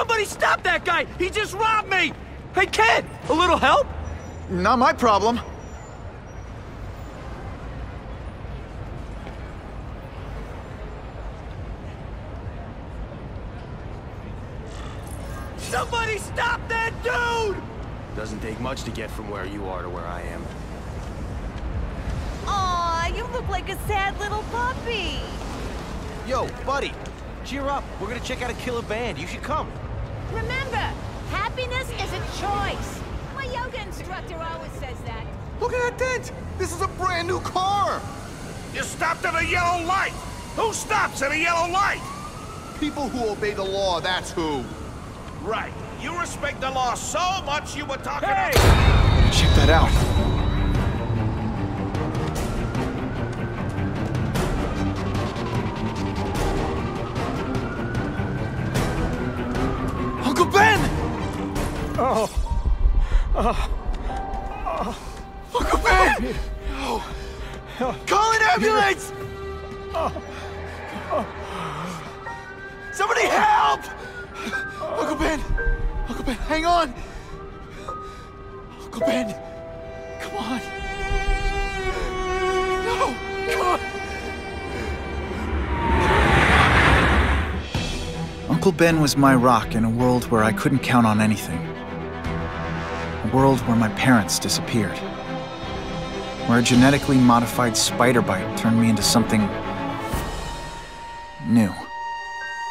somebody stop that guy! He just robbed me! Hey, kid, a little help? Not my problem. Somebody stop that dude! Doesn't take much to get from where you are to where I am. Aw, you look like a sad little puppy. Yo, buddy, cheer up. We're gonna check out a killer band. You should come. Remember, happiness is a choice. My yoga instructor always says that. Look at that dent! This is a brand new car! You stopped at a yellow light! Who stops at a yellow light? People who obey the law, that's who. Right. You respect the law so much you were talking Hey! Check that out. Hang on! Oh, Uncle Ben! Come on! No! Come on! Uncle Ben was my rock in a world where I couldn't count on anything. A world where my parents disappeared. Where a genetically modified spider bite turned me into something new.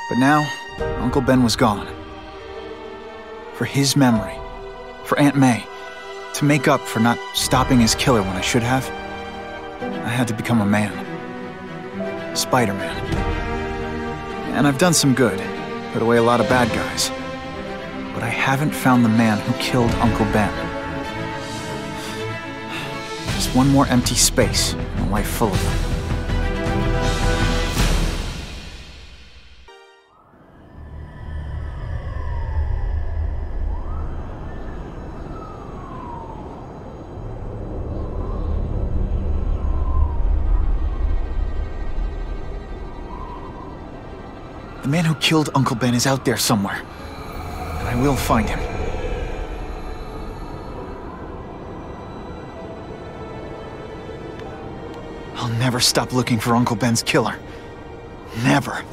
But now, Uncle Ben was gone. For his memory, for Aunt May, to make up for not stopping his killer when I should have, I had to become a man. Spider Man. And I've done some good, put away a lot of bad guys. But I haven't found the man who killed Uncle Ben. There's one more empty space in a life full of them. Man who killed Uncle Ben is out there somewhere. And I will find him. I'll never stop looking for Uncle Ben's killer. Never.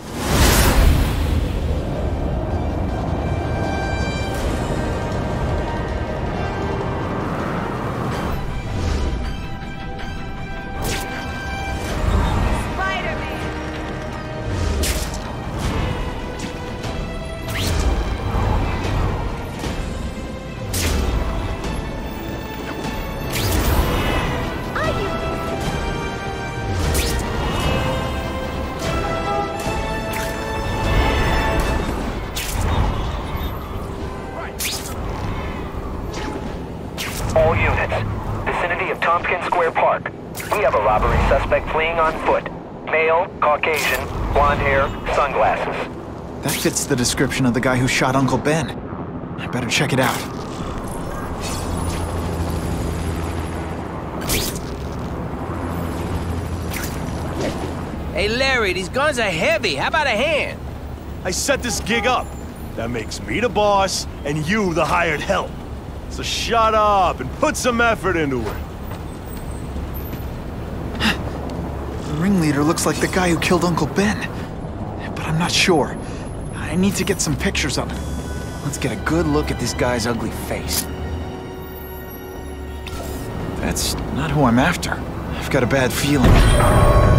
Caucasian, blonde hair, sunglasses. That fits the description of the guy who shot Uncle Ben. I better check it out. Hey, Larry, these guns are heavy. How about a hand? I set this gig up. That makes me the boss and you the hired help. So shut up and put some effort into it. Ringleader looks like the guy who killed Uncle Ben. But I'm not sure. I need to get some pictures of him. Let's get a good look at this guy's ugly face. That's not who I'm after. I've got a bad feeling.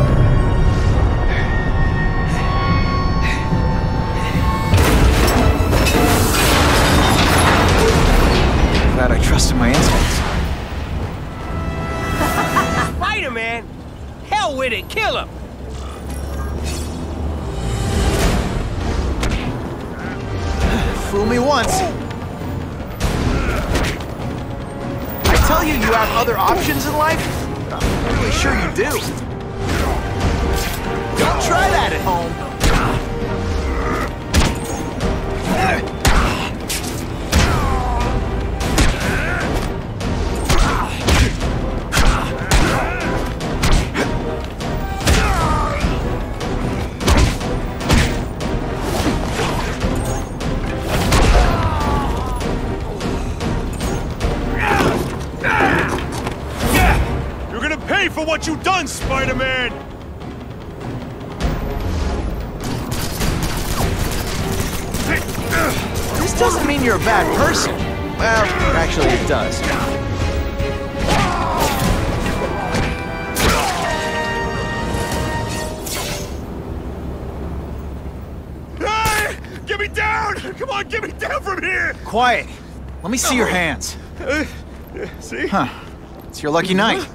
It, kill him! Fool me once. I tell you, you have other options in life? I'm really sure you do. Don't try that at home. Spider-Man! This doesn't mean you're a bad person. Well, actually, it does. Hey! Get me down! Come on, get me down from here! Quiet. Let me see your oh. hands. Uh, see? Huh. It's your lucky night.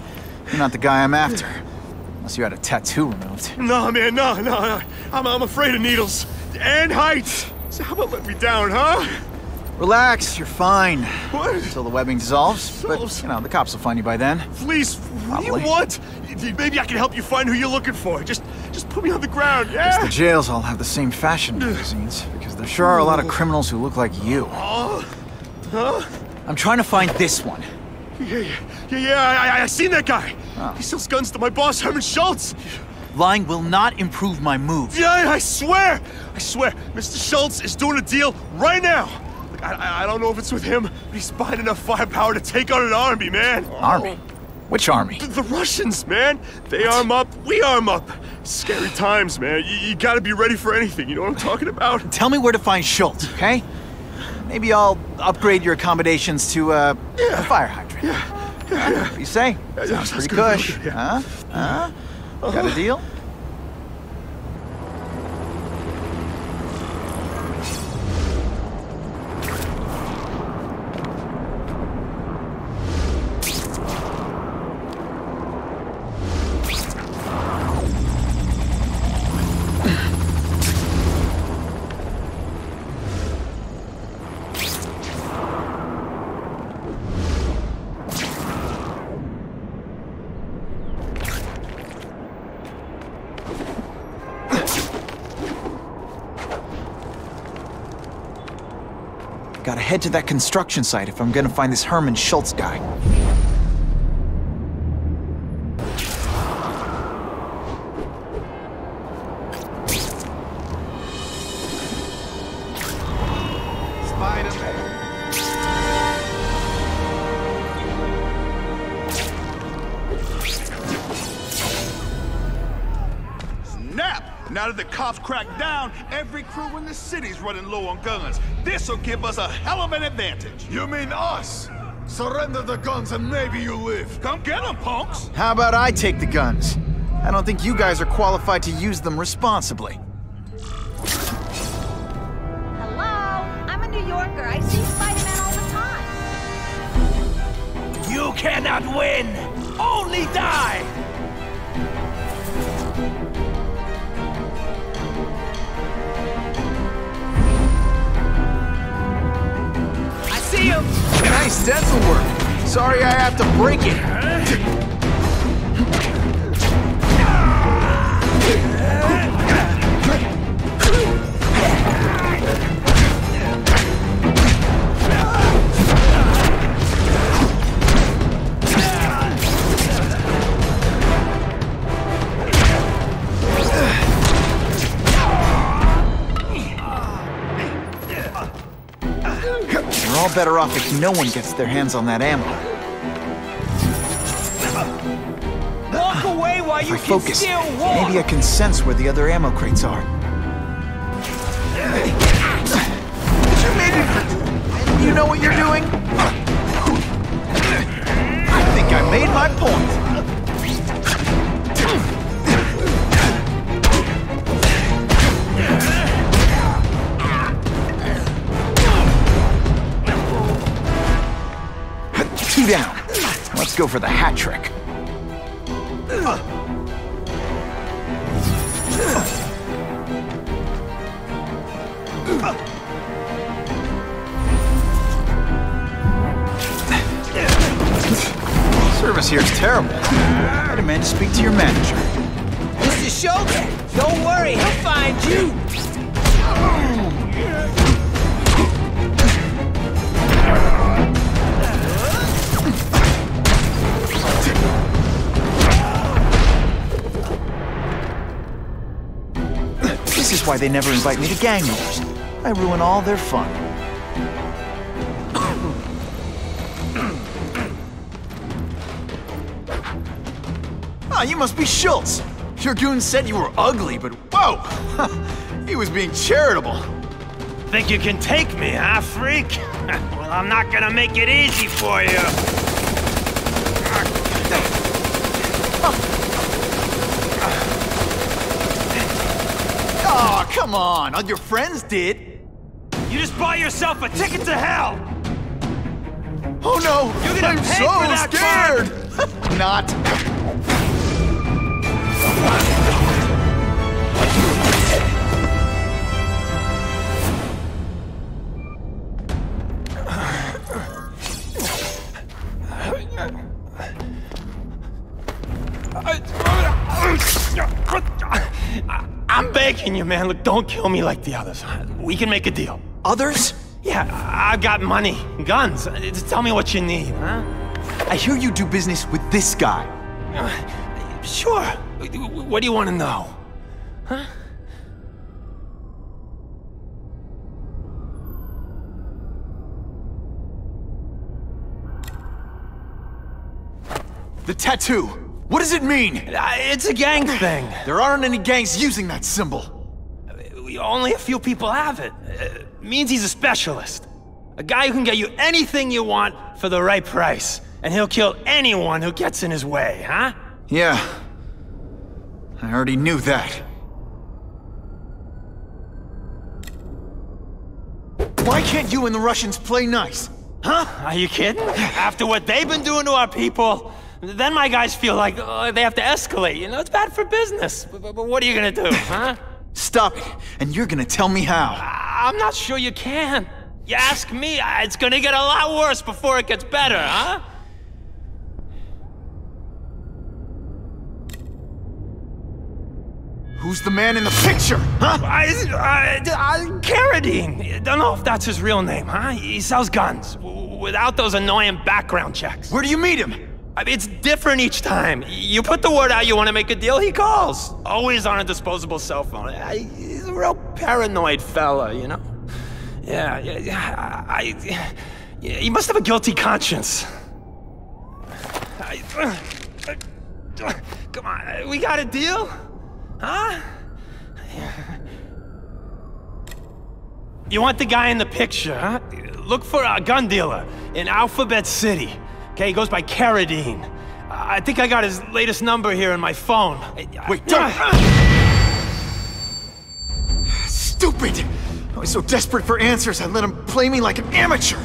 You're not the guy I'm after. You had a tattoo removed. No, man, no, no, no. I'm, I'm afraid of needles. And heights. So how about let me down, huh? Relax, you're fine. What? Until the webbing dissolves. But, you know, the cops will find you by then. Please, what do you want? Maybe I can help you find who you're looking for. Just, just put me on the ground, yeah? The jails all have the same fashion magazines, because there sure are a lot of criminals who look like you. Oh, huh? I'm trying to find this one. Yeah, yeah, yeah, yeah. I, I, seen that guy. He sells guns to my boss, Herman Schultz. Lying will not improve my moves. Yeah, I swear, I swear, Mr. Schultz is doing a deal right now. Look, I, I, don't know if it's with him, but he's buying enough firepower to take on an army, man. Army? Which army? The, the Russians, man. They arm up, we arm up. Scary times, man. You, you gotta be ready for anything. You know what I'm talking about? Tell me where to find Schultz, okay? Maybe I'll upgrade your accommodations to uh, a fire hydrant. Yeah. What do you say? Yeah, Sounds sounds pretty good, cush. good, yeah. Huh? Huh? Got a deal? To that construction site if I'm gonna find this Herman Schultz guy. Snap! Now that the cops cracked down, crew in the city's running low on guns. This'll give us a hell of an advantage. You mean us? Surrender the guns and maybe you live. Come get 'em, punks! How about I take the guns? I don't think you guys are qualified to use them responsibly. Dental work. Sorry I have to break it. All better off if no one gets their hands on that ammo. Walk away while you I can focus, still walk! maybe I can sense where the other ammo crates are. You know what you're doing? I think I made my point. Go for the hat trick. Service here is terrible. I demand to speak to your manager. Mr. Shogun, don't worry, he'll find you! Why they never invite me to gang meetings. I ruin all their fun. Ah, you must be Schultz. Your goon said you were ugly, but whoa! he was being charitable. Think you can take me, huh, freak? well, I'm not gonna make it easy for you. Oh, come on. All your friends did. You just bought yourself a ticket to hell! Oh no! I'm so scared! Not. You, man. Look, don't kill me like the others. We can make a deal. Others? Yeah, I've got money, guns. Tell me what you need, huh? I hear you do business with this guy. Uh, sure. What do you want to know? Huh? The tattoo. What does it mean? Uh, It's a gang thing. There aren't any gangs using that symbol. Only a few people have it. Uh, means he's a specialist. A guy who can get you anything you want for the right price. And he'll kill anyone who gets in his way, huh? Yeah. I already knew that. Why can't you and the Russians play nice? Huh? Are you kidding? After what they've been doing to our people, then my guys feel like uh, they have to escalate. You know, it's bad for business. But, but- what are you gonna do, huh? Stop it, and you're gonna tell me how. I'm not sure you can. You ask me, it's gonna get a lot worse before it gets better, huh? Who's the man in the picture, huh? I, I, I, Carradine. Don't know if that's his real name, huh? He sells guns w- without those annoying background checks. Where do you meet him? I mean, it's different each time. You put the word out you want to make a deal, he calls. Always on a disposable cell phone. I, he's a real paranoid fella, you know? Yeah, yeah, yeah. I, yeah, he must have a guilty conscience. I, come on, we got a deal? Huh? You want the guy in the picture, huh? Look for a gun dealer in Alphabet City. Okay, he goes by Carradine. I think I got his latest number here in my phone. Wait, don't- ah! Stupid! I was so desperate for answers, I let him play me like an amateur.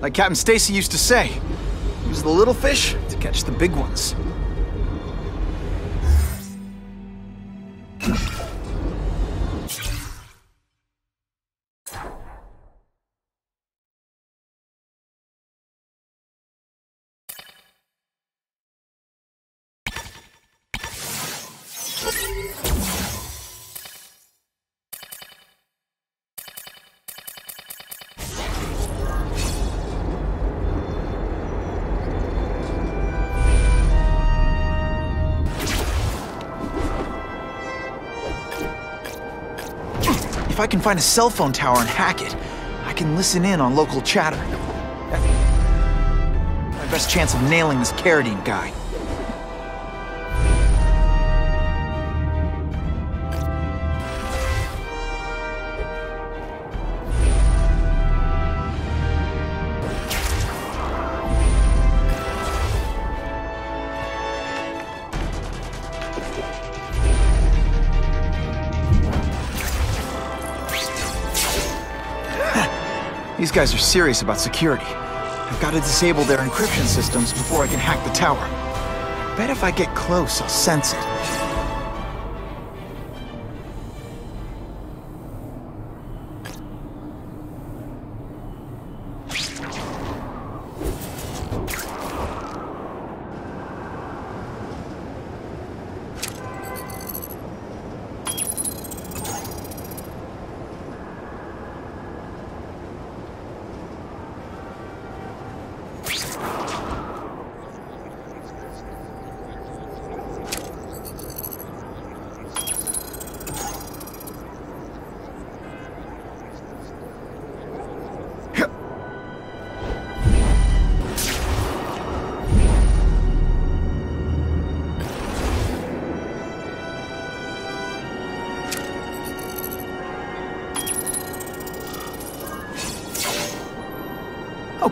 Like Captain Stacy used to say, use the little fish to catch the big ones. I can find a cell phone tower and hack it, I can listen in on local chatter. My best chance of nailing this Carradine guy. These guys are serious about security. I've got to disable their encryption systems before I can hack the tower. Bet if I get close, I'll sense it.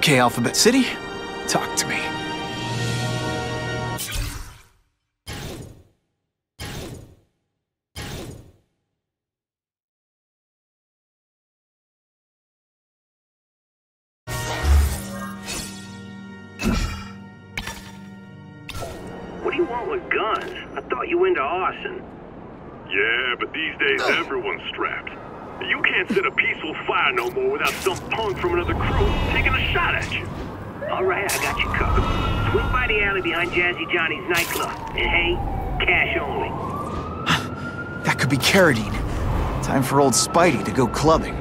Okay, Alphabet City, talk to me. Time Spidey to go clubbing.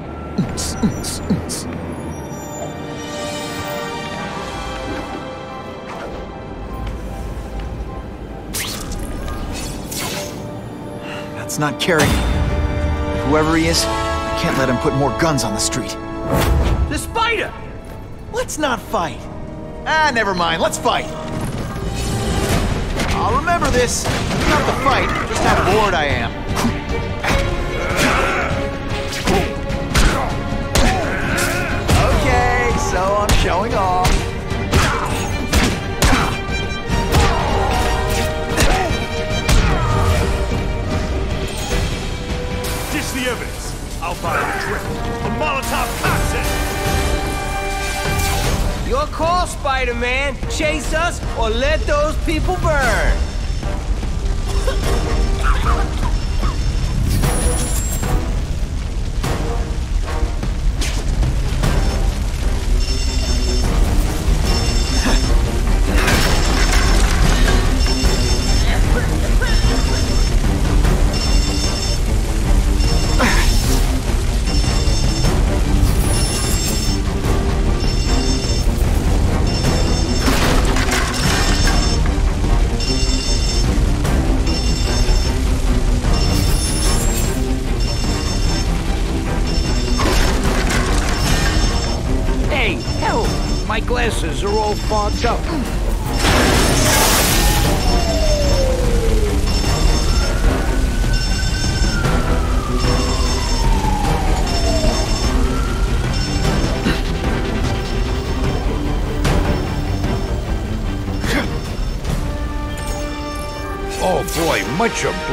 That's not Carradine. Whoever he is, I can't let him put more guns on the street. The spider! Let's not fight. Ah, never mind. Let's fight. I'll remember this. Not the fight, just how bored I am. Okay, so I'm showing off. Dish the evidence. I'll buy a drink. A Molotov cocktail. Your call, Spider-Man. Chase us or let those people burn.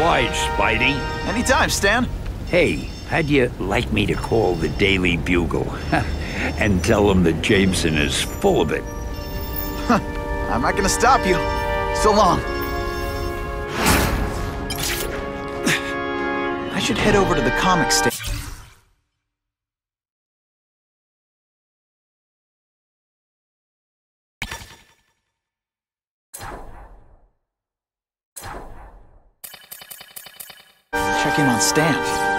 Obliged, Spidey. Anytime, Stan. Hey, how'd you like me to call the Daily Bugle? and tell them that Jameson is full of it. I'm not gonna stop you. So long. I should head over to the comic station. Check in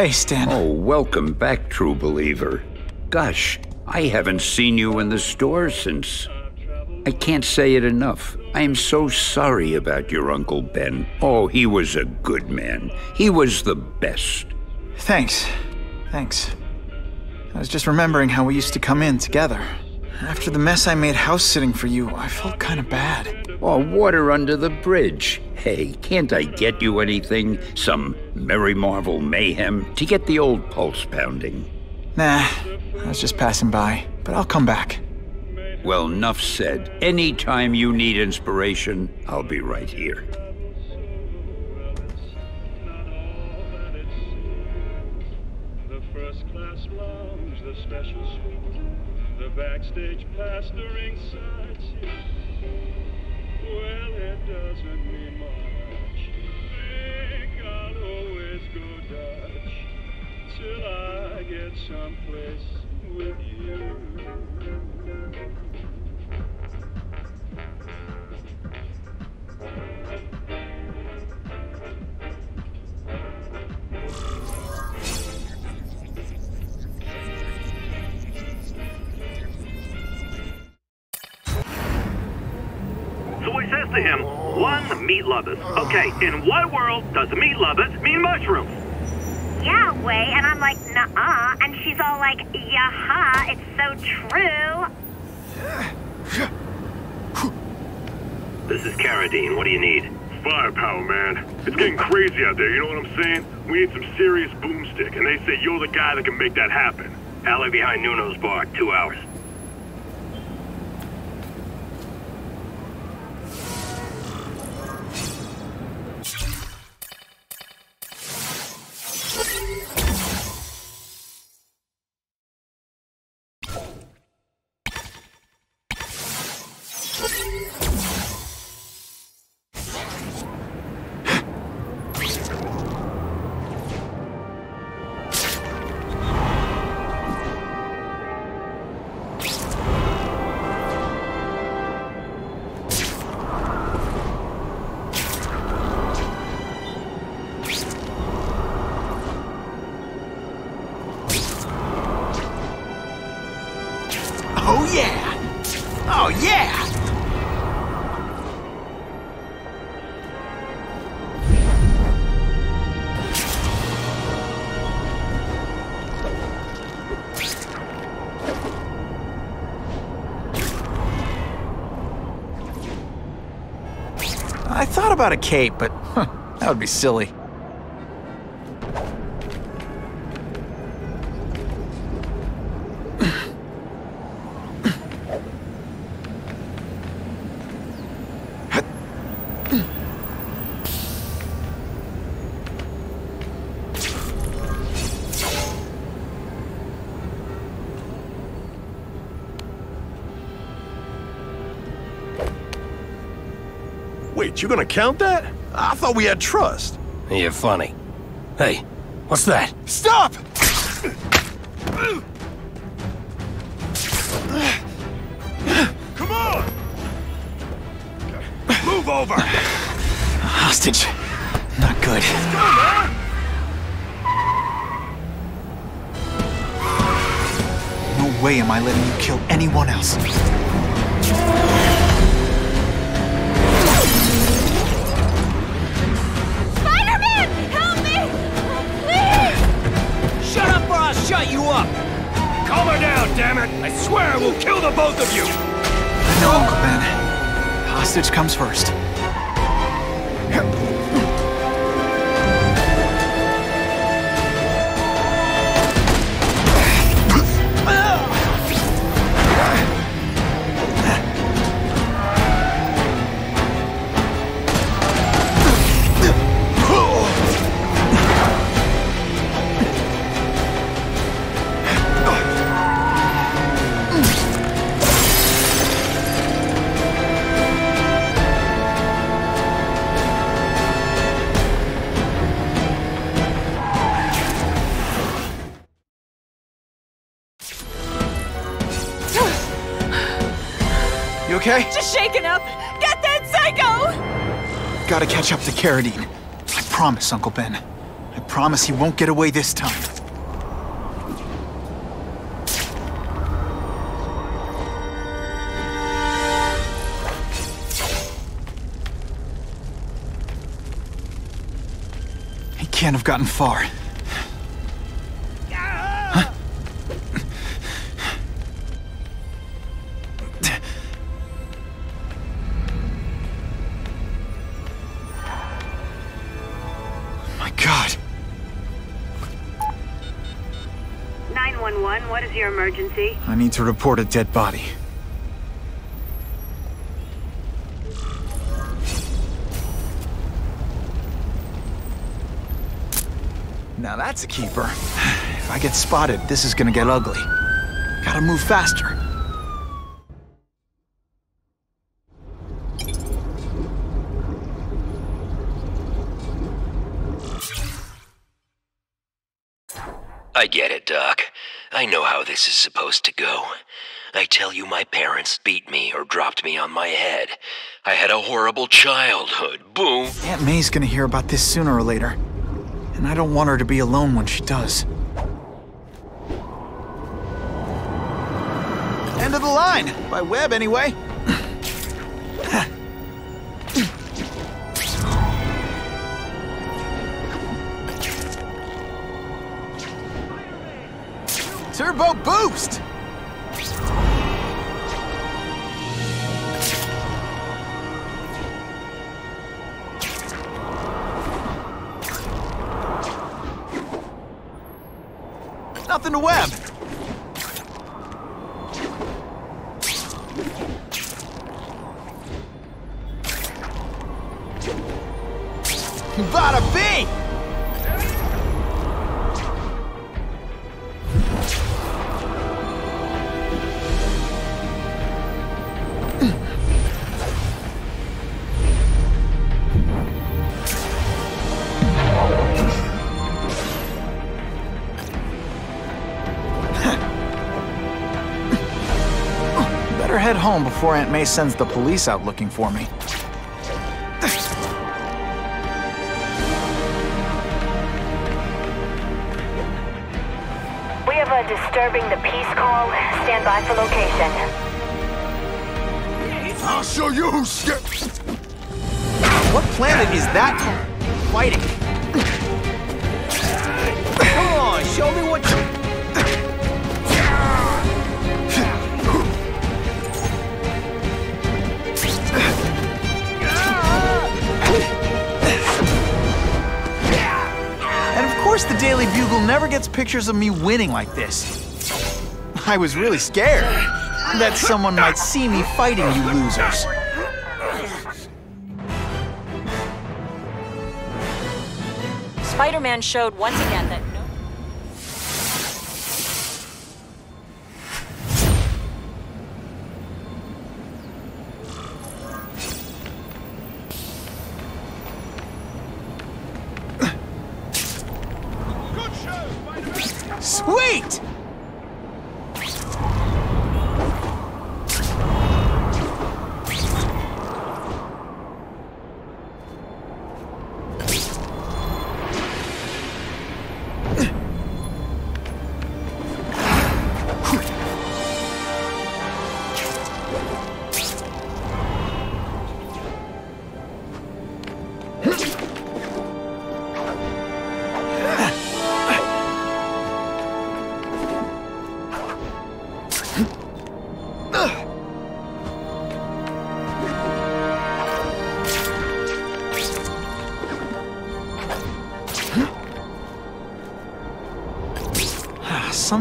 Hey, Stan. Oh, welcome back, true believer. Gosh, I haven't seen you in the store since. I can't say it enough. I am so sorry about your Uncle Ben. Oh, he was a good man. He was the best. Thanks. Thanks. I was just remembering how we used to come in together. After the mess I made house sitting for you, I felt kind of bad. Oh, water under the bridge. Hey, can't I get you anything? Some Merry Marvel mayhem to get the old pulse pounding? Nah, I was just passing by, but I'll come back. Well, enough said. Anytime you need inspiration, I'll be right here. First class lounge, the special suite, the backstage pass during get someplace with you. both of him, one, meat lovers. Okay, in what world does meat lovers mean mushrooms? Yeah, way, and I'm like, nah, and she's all like, yaha, it's so true. This is Carradine. What do you need? Firepower, man. It's getting crazy out there, you know what I'm saying? We need some serious boomstick, and they say you're the guy that can make that happen. Alley behind Nuno's bar, two hours. I thought about a cape, but huh, that would be silly. You gonna count that? I thought we had trust. You're funny. Hey, what's that? Stop! Come on! Move over! Hostage. Not good. No way am I letting you kill anyone else. Damn it! I swear we'll kill the both of you! No, Uncle Ben. Hostage comes first. Gotta catch up to Carradine. I promise, Uncle Ben. I promise he won't get away this time. He can't have gotten far. Emergency? I need to report a dead body. Now that's a keeper. If I get spotted, this is gonna get ugly. Gotta move faster. I get it, Doc. I know how this is supposed to go. I tell you, my parents beat me or dropped me on my head. I had a horrible childhood. Boom. Aunt May's gonna hear about this sooner or later. And I don't want her to be alone when she does. End of the line! By web, anyway. Turbo boost! Nothing to web. Home before Aunt May sends the police out looking for me. We have a disturbing the peace call. Stand by for location. I'll show you who's scared. What planet is that fighting? Come on, show me what you... course the Daily Bugle never gets pictures of me winning like this. I was really scared that someone might see me fighting you losers. Spider-Man showed once again that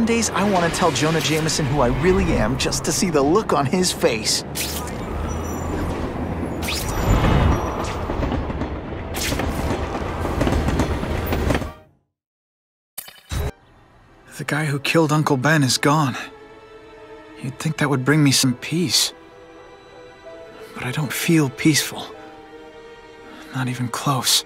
days I want to tell Jonah Jameson who I really am just to see the look on his face. The guy who killed Uncle Ben is gone. You'd think that would bring me some peace. But I don't feel peaceful. Not even close.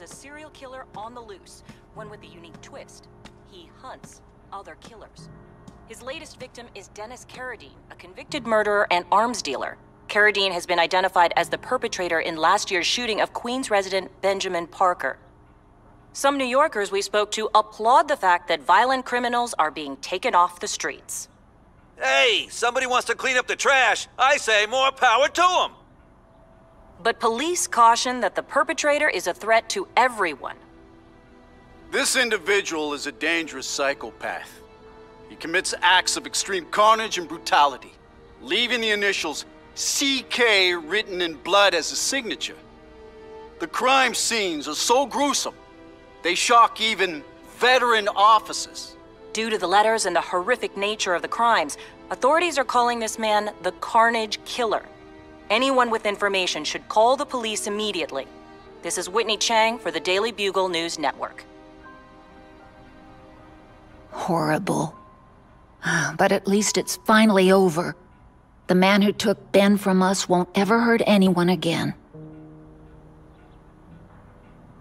A serial killer on the loose, one with a unique twist. He hunts other killers. His latest victim is Dennis Carradine, a convicted murderer and arms dealer. Carradine has been identified as the perpetrator in last year's shooting of Queens resident Benjamin Parker. Some New Yorkers we spoke to applaud the fact that violent criminals are being taken off the streets. Hey, somebody wants to clean up the trash. I say more power to them. But police caution that the perpetrator is a threat to everyone. This individual is a dangerous psychopath. He commits acts of extreme carnage and brutality, leaving the initials CK written in blood as a signature. The crime scenes are so gruesome, they shock even veteran officers. Due to the letters and the horrific nature of the crimes, authorities are calling this man the Carnage Killer. Anyone with information should call the police immediately. This is Whitney Chang for the Daily Bugle News Network. Horrible. But at least it's finally over. The man who took Ben from us won't ever hurt anyone again.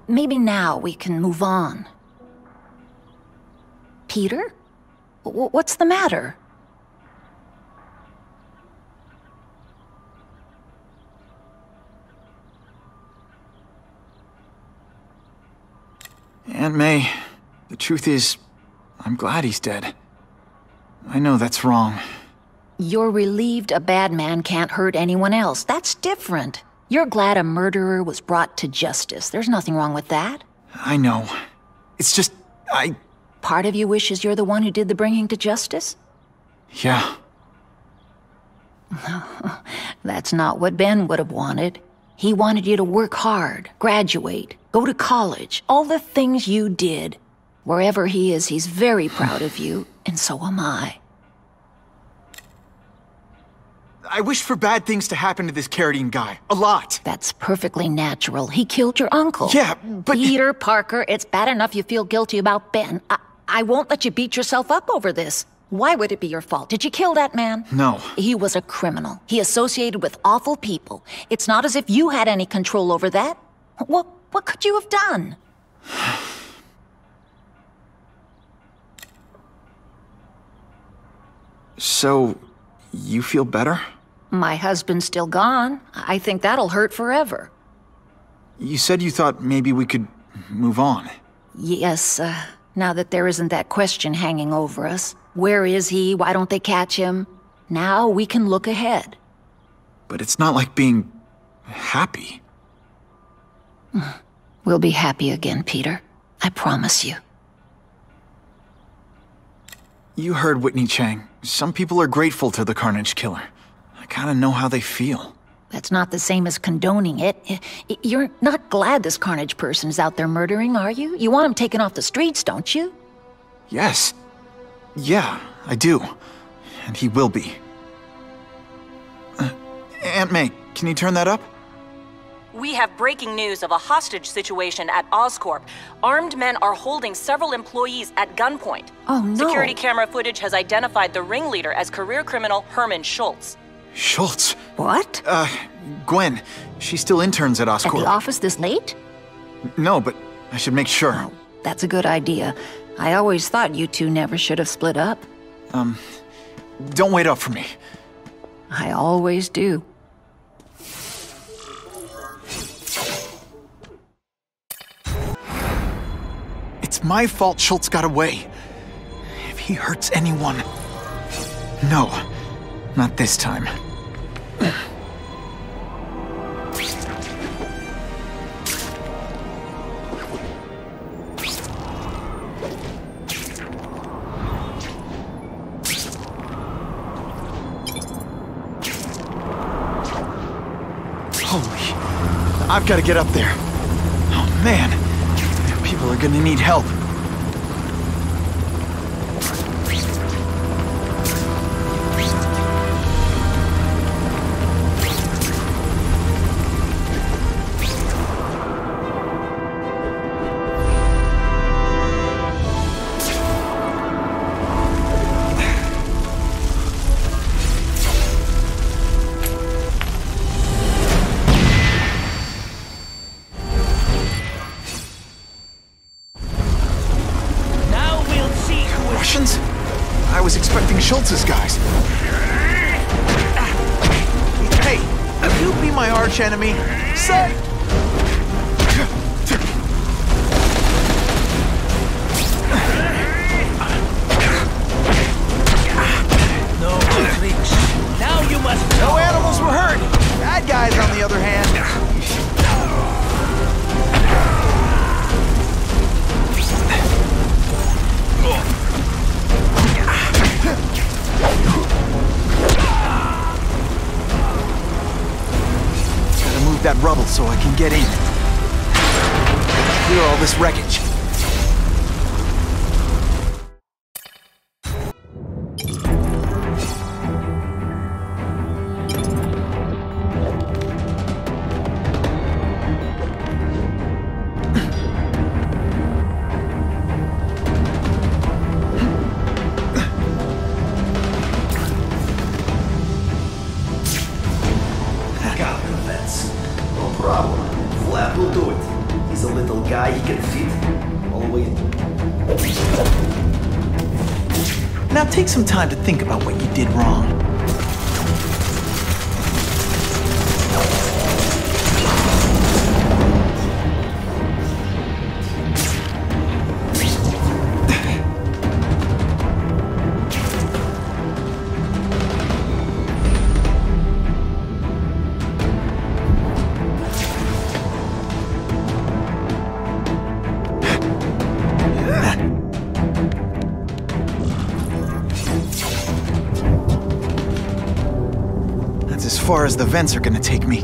Maybe now we can move on. Peter? W what's the matter? Aunt May, the truth is, I'm glad he's dead. I know that's wrong. You're relieved a bad man can't hurt anyone else. That's different. You're glad a murderer was brought to justice. There's nothing wrong with that. I know. It's just, I. Part of you wishes you're the one who did the bringing to justice? Yeah. That's not what Ben would have wanted. He wanted you to work hard, graduate, go to college, all the things you did. Wherever he is, he's very proud of you, and so am I. I wish for bad things to happen to this Carradine guy. A lot. That's perfectly natural. He killed your uncle. Yeah, but... Peter Parker, it's bad enough you feel guilty about Ben. I, I won't let you beat yourself up over this. Why would it be your fault? Did you kill that man? No. He was a criminal. He associated with awful people. It's not as if you had any control over that. What, what could you have done? so, you feel better? My husband's still gone. I think that'll hurt forever. You said you thought maybe we could move on. Yes, uh, now that there isn't that question hanging over us. Where is he? Why don't they catch him? Now we can look ahead. But it's not like being happy. We'll be happy again, Peter. I promise you. You heard Whitney Chang. Some people are grateful to the Carnage Killer. I kinda know how they feel. That's not the same as condoning it. You're not glad this Carnage person is out there murdering, are you? You want him taken off the streets, don't you? Yes. Yeah, I do. And he will be. Uh, Aunt May, can you turn that up? We have breaking news of a hostage situation at Oscorp. Armed men are holding several employees at gunpoint. Oh, no. Security camera footage has identified the ringleader as career criminal Herman Schultz. Schultz? What? Uh, Gwen. She still interns at Oscorp. At the office this late? No, but I should make sure. Oh, that's a good idea. I always thought you two never should have split up. Um, don't wait up for me. I always do. It's my fault Schultz got away. If he hurts anyone... No, not this time. Holy... I've got to get up there. Oh, man. Gonna need help. Some time to think about what you did wrong. As the vents are gonna take me.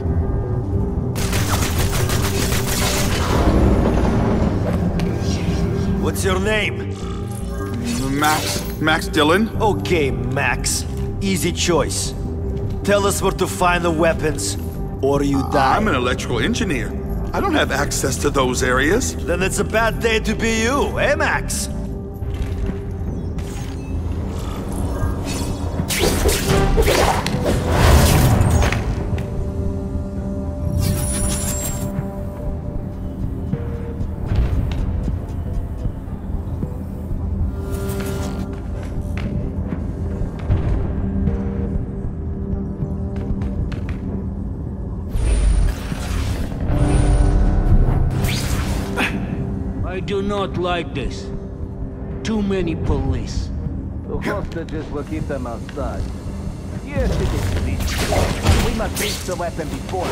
What's your name? Max. Max Dillon. Okay, Max. Easy choice. Tell us where to find the weapons, or you die. I'm an electrical engineer. I don't have access to those areas. Then it's a bad day to be you, eh, Max? Do not like this. Too many police. The hostages will keep them outside. Yes, it is legal. We must reach the weapon before.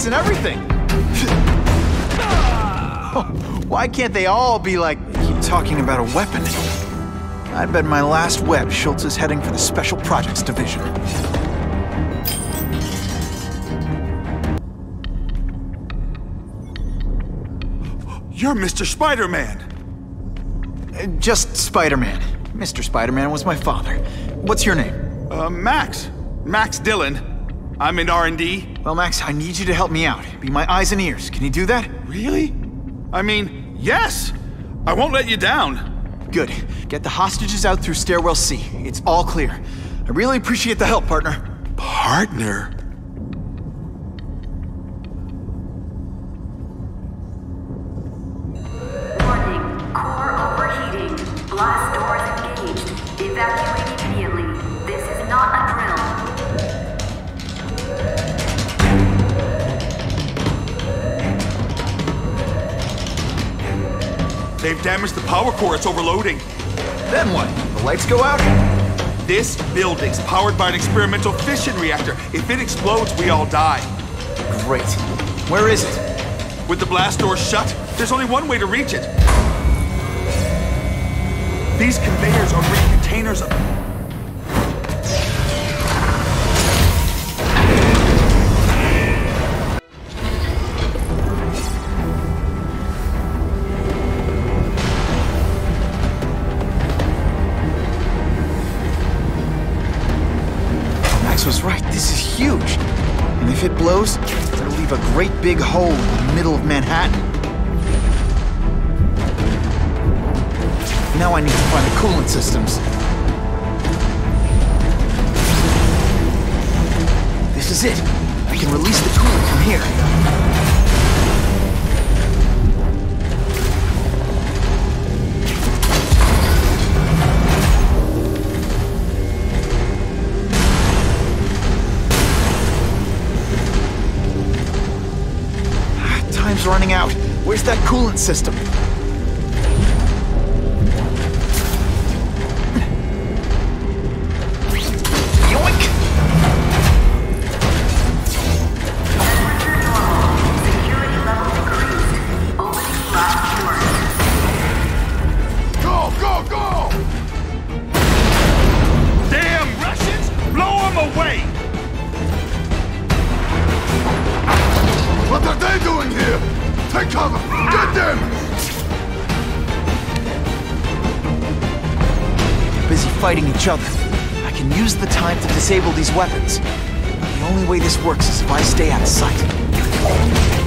Seats and everything. Why can't they all be like, keep talking about a weapon? I bet my last web Schultz is heading for the Special Projects Division. You're Mr. Spider-Man. Uh, Just Spider-Man. Mr. Spider-Man was my father. What's your name? Uh, Max. Max Dillon. I'm in R&D. Well, Max, I need you to help me out. Be my eyes and ears. Can you do that? Really? I mean, yes. I won't let you down. Good. Get the hostages out through stairwell C. It's all clear. I really appreciate the help, partner. Partner? Damaged the power core. It's overloading. Then what? The lights go out? This building's powered by an experimental fission reactor. If it explodes, we all die. Great. Where is it? With the blast doors shut, there's only one way to reach it. These conveyors are containers of... blows, it'll leave a great big hole in the middle of Manhattan. Now I need to find the coolant systems. This is it. I can release the coolant from here. Coolant system? Disable these weapons. The only way this works is if I stay out of sight.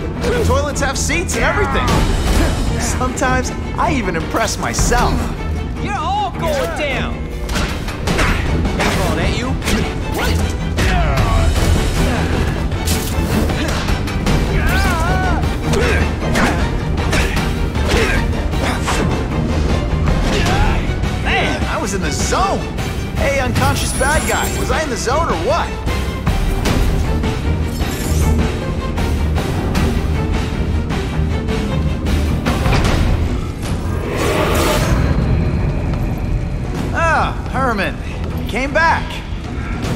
now. The toilets have seats and everything. Sometimes I even impress myself. You're all going down. Baseball, at you? What? Man, I was in the zone. Hey, unconscious bad guy, was I in the zone or what? Came back.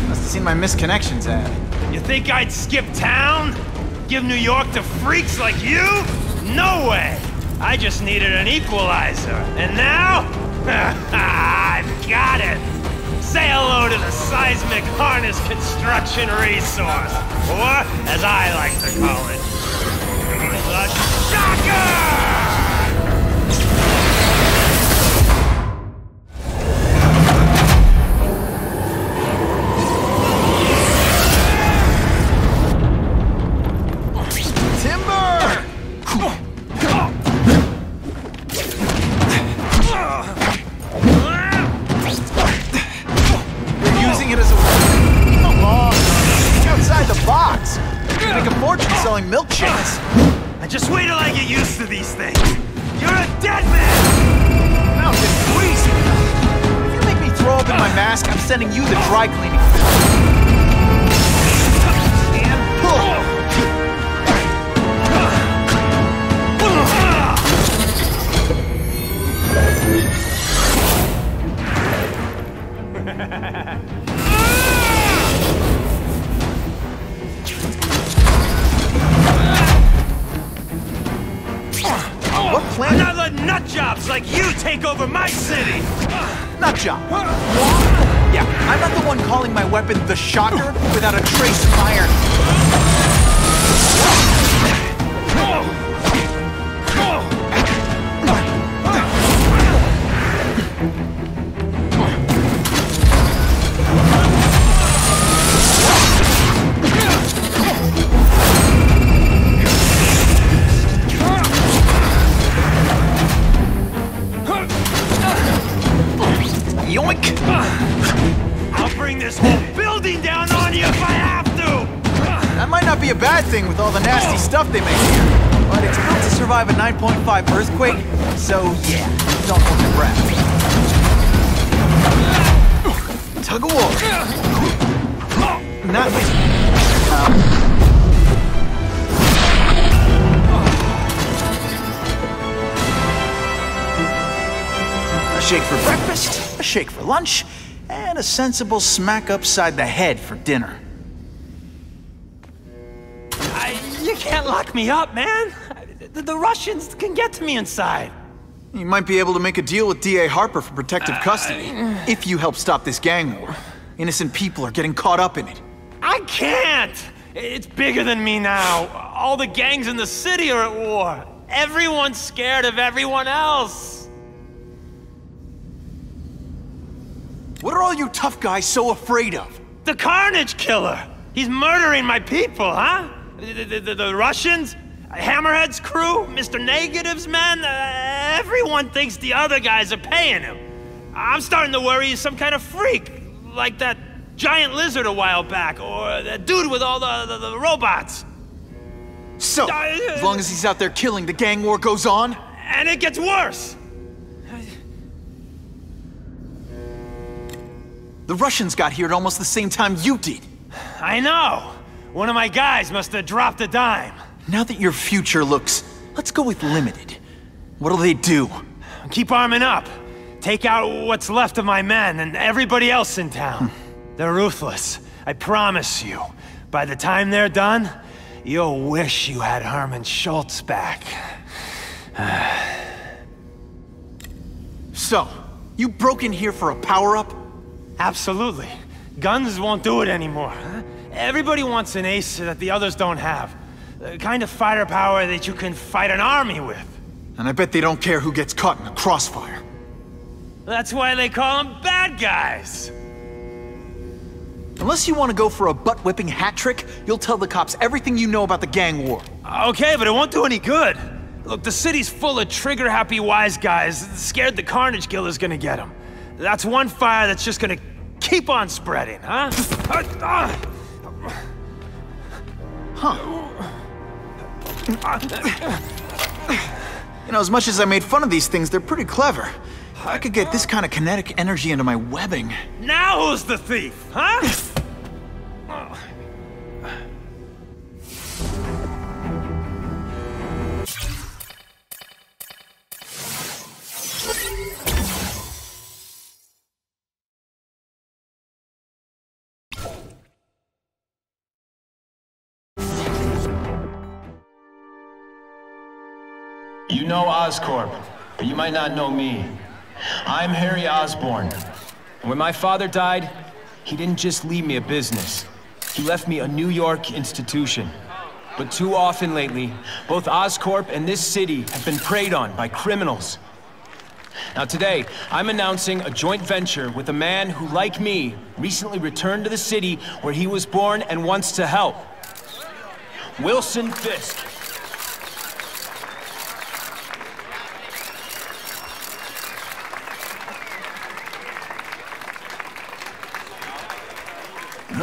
Must have seen my misconnections ad. You think I'd skip town? Give New York to freaks like you? No way! I just needed an equalizer. And now? I've got it! Say hello to the seismic harness construction resource. Or, as I like to call it, the Shocker! Fortune selling milkshakes. I just wait till I get used to these things. You're a dead man! Mountain, please! If you make me throw up in my mask, I'm sending you the dry cleaning. And pull! What I'm not letting nut jobs like you take over my city! Nut job. Yeah, I'm not the one calling my weapon the Shocker without a trace of iron. Stuff they make here. But it's built to survive a 9.5 earthquake, so yeah, don't hold your breath. Tug of war. Not um, A shake for breakfast, a shake for lunch, and a sensible smack upside the head for dinner. Can't lock me up, man! The, the Russians can get to me inside. You might be able to make a deal with D.A. Harper for protective uh, custody if you help stop this gang war. Innocent people are getting caught up in it. I can't! It's bigger than me now. All the gangs in the city are at war. Everyone's scared of everyone else. What are all you tough guys so afraid of? The Carnage Killer! He's murdering my people, huh? The, the, the, the Russians? Hammerhead's crew? Mr. Negative's men? Uh, everyone thinks the other guys are paying him. I'm starting to worry he's some kind of freak, like that giant lizard a while back, or that dude with all the, the, the robots. So, as long as he's out there killing, the gang war goes on? And it gets worse! The Russians got here at almost the same time you did. I know! One of my guys must have dropped a dime. Now that your future looks, let's go with limited. What'll they do? Keep arming up. Take out what's left of my men and everybody else in town. Hmm. They're ruthless. I promise you. By the time they're done, you'll wish you had Herman Schultz back. so, you broke in here for a power-up? Absolutely. Guns won't do it anymore. Everybody wants an ace that the others don't have. The kind of fighter power that you can fight an army with. And I bet they don't care who gets caught in a crossfire. That's why they call them bad guys. Unless you want to go for a butt-whipping hat trick, you'll tell the cops everything you know about the gang war. Okay, but it won't do any good. Look, the city's full of trigger-happy wise guys scared the Carnage Killer's gonna get them. That's one fire that's just gonna keep on spreading, huh? Ah, ah. Huh. You know, as much as I made fun of these things, they're pretty clever. I could get this kind of kinetic energy into my webbing. Now who's the thief, huh? You know Oscorp, but you might not know me. I'm Harry Osborn. And when my father died, he didn't just leave me a business. He left me a New York institution. But too often lately, both Oscorp and this city have been preyed on by criminals. Now today, I'm announcing a joint venture with a man who, like me, recently returned to the city where he was born and wants to help. Wilson Fisk.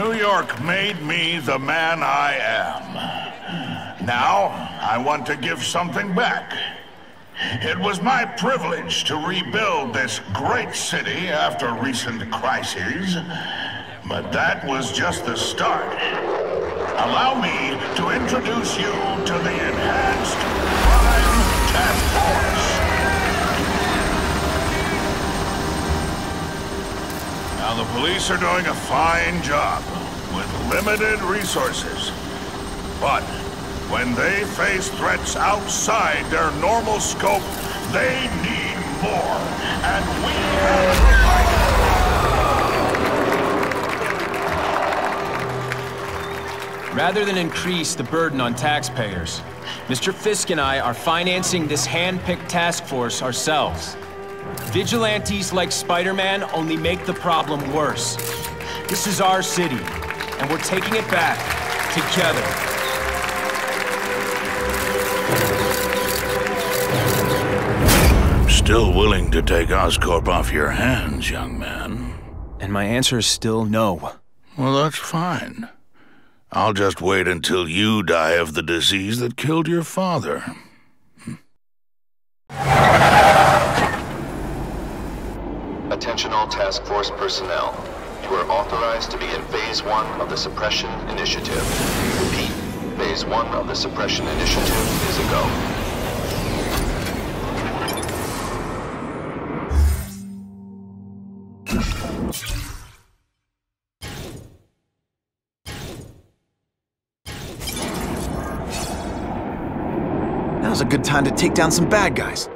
New York made me the man I am. Now, I want to give something back. It was my privilege to rebuild this great city after recent crises, but that was just the start. Allow me to introduce you to the Enhanced Crime Task Force. Now, the police are doing a fine job with limited resources. But when they face threats outside their normal scope, they need more. And we have Rather than increase the burden on taxpayers, Mr. Fisk and I are financing this hand-picked task force ourselves. Vigilantes like Spider-Man only make the problem worse. This is our city, and we're taking it back, together. Still willing to take Oscorp off your hands, young man. And my answer is still no. Well, that's fine. I'll just wait until you die of the disease that killed your father. Attention all task force personnel. You are authorized to be in Phase 1 of the Suppression Initiative. Repeat, Phase 1 of the Suppression Initiative is a go. Now's a good time to take down some bad guys.